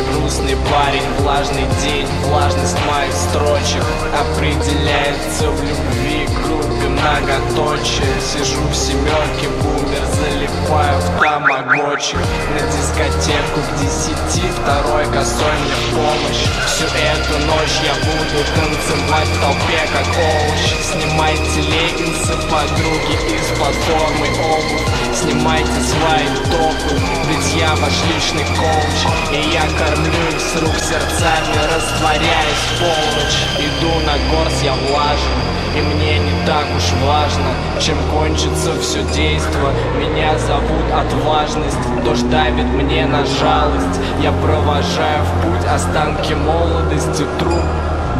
грустный парень Влажный день, влажность моих строчек Определяется в любви. Группе многоточие. Сижу в семерке, бумер, залипаю в тамагочи На дискотеку к десяти, второй косой мне помощь. Всю эту ночь я буду танцевать в толпе, как овощ. Снимайте леггинсы, подруги, из-под формы обувь Снимайте свои топы, ведь я ваш личный коуч И я кормлю их с рук сердцами, растворяясь в полночь. Иду на горс, я влажен, и мне не так уж важно, чем кончится все действо. Меня зовут отважность, дождь давит мне на жалость. Я провожаю в путь останки молодости, труп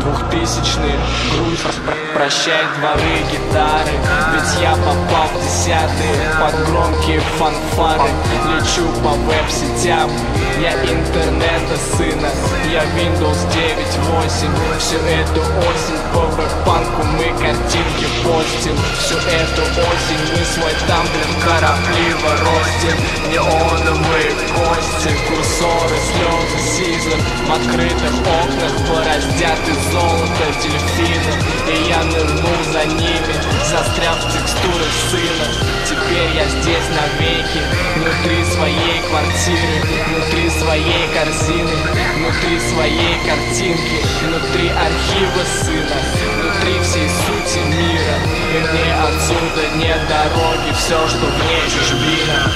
Двухтысячный грусть Прощай дворы гитары. Ведь я попал десятые Под громкие фанфары. Лечу по веб-сетям Я интернета сына. Я Windows 9.8 Всю эту осень. По веб-панку мы картинки постим. Всю эту осень мы свой тамблер торопливо ростим. Неоновые кости, курсоры, слезы, сизер В открытых окнах пораздяты золото дельфины. И я нырнул за ними, сына Теперь я здесь навеки, внутри своей квартиры Внутри своей корзины, внутри своей картинки Внутри архива сына, внутри всей сути мира. И мне отсюда нет дороги, все, что в ней чужбина